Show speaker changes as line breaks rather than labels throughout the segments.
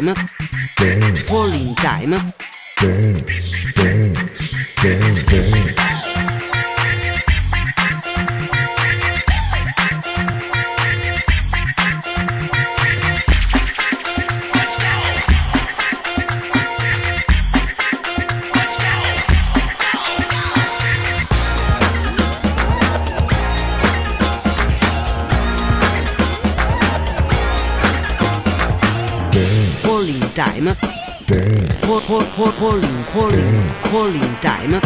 time. Dance. Falling time. Dance. Dance. Dance. time. Dance. Hol, hol, hol, holding, holding, Dance. time.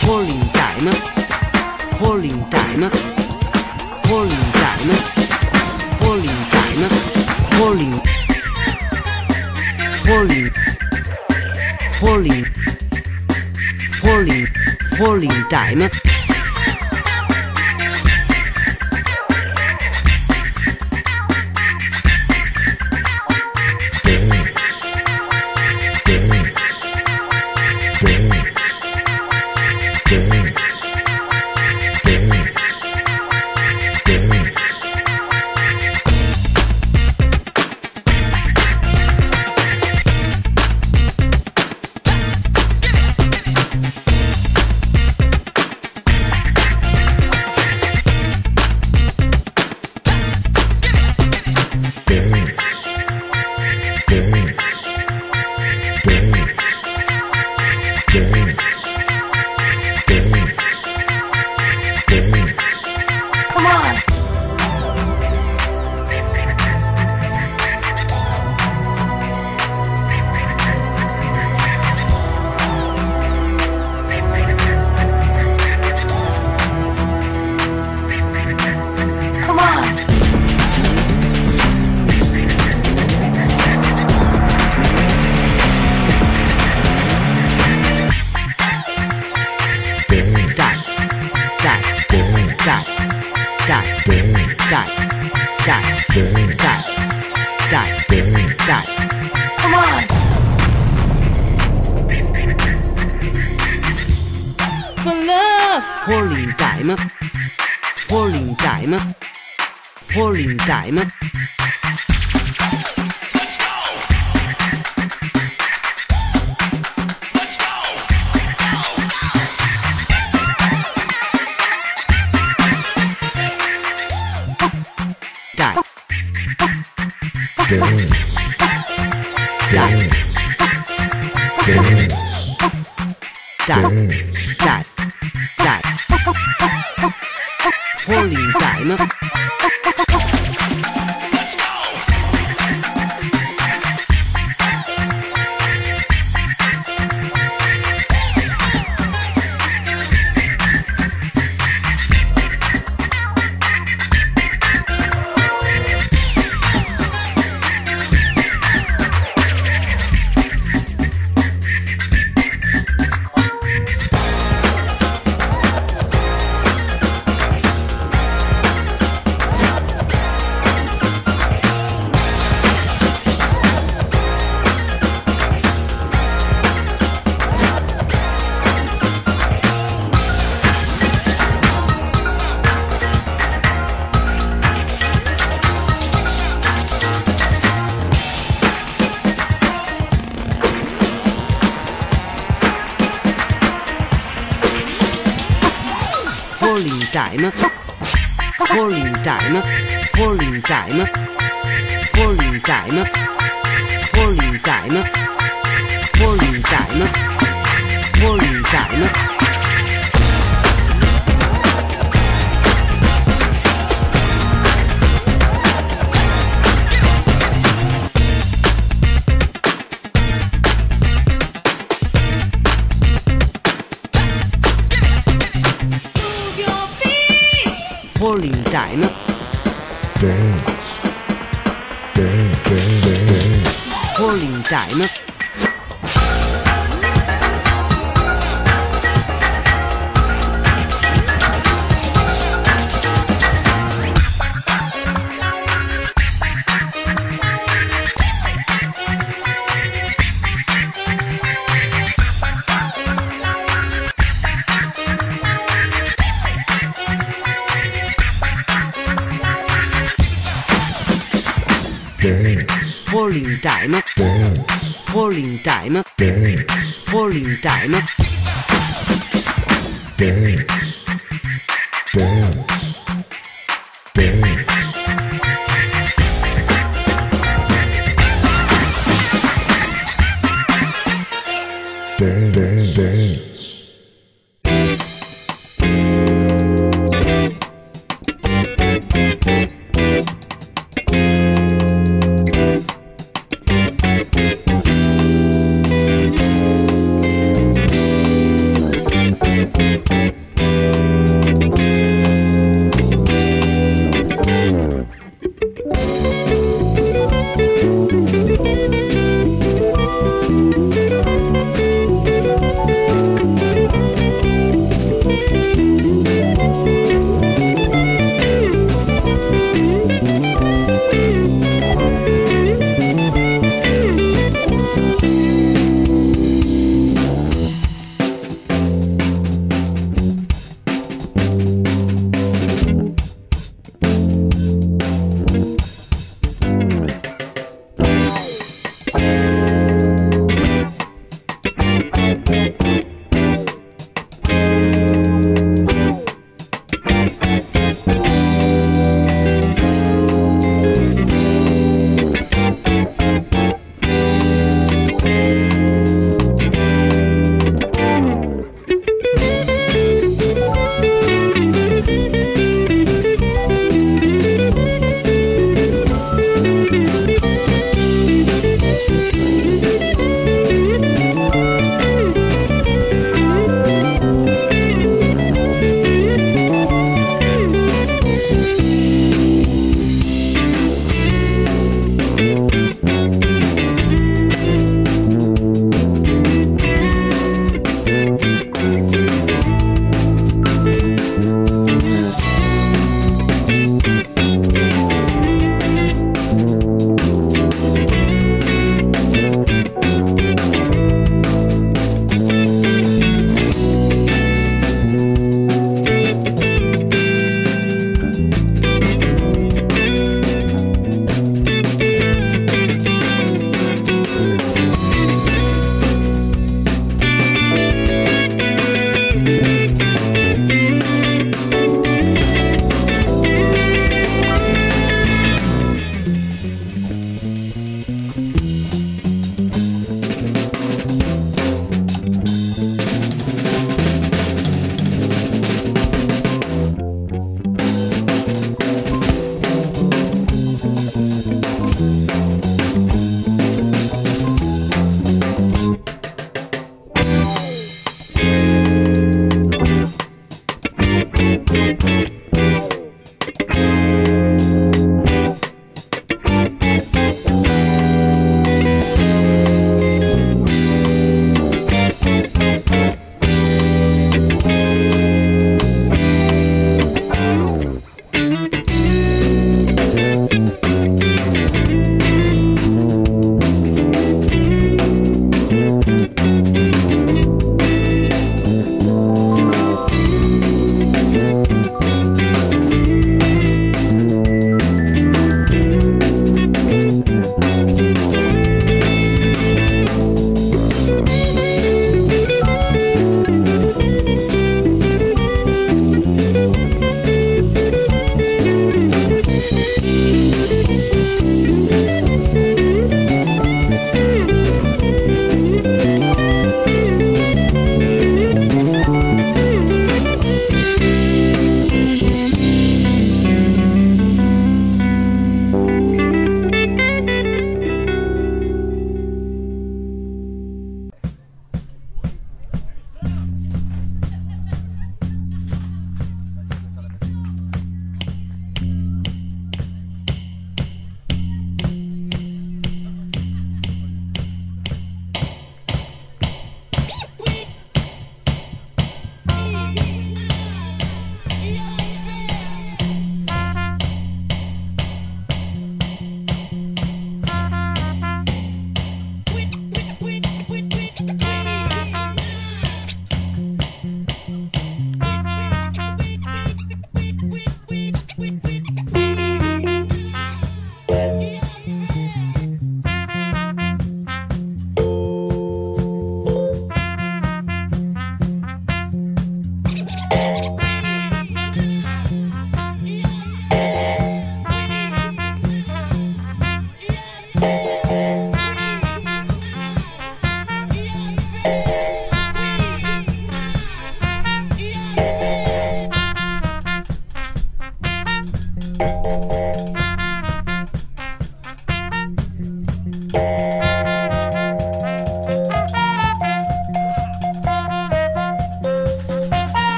Holding time. Holding time. Holding time. Holding time. Holding. Holding. Falling. Falling. Falling time.
Come on. For love.
Falling time. Falling time. Falling time. daddy 在吗 time. Falling time. Falling time. Falling time. Falling time. Falling time. Falling time. Time.
Dance. Dance,
dance, dance. Calling Time falling time, falling time, falling time.